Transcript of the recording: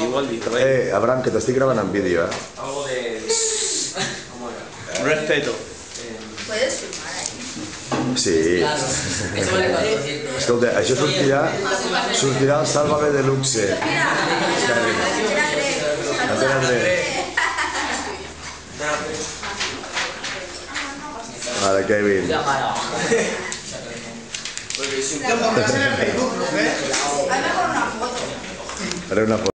igualito, eh. Eh, Abraham, que te estoy grabando en vídeo, eh? Algo de... ¿Cómo era? Eh. Respeto. Puedes filmar ahí. Sí. Claro, eso Escolta, Sálvame Deluxe. Antena 3. Vale, Kevin. Ya para. Mejor una foto. Haré una foto.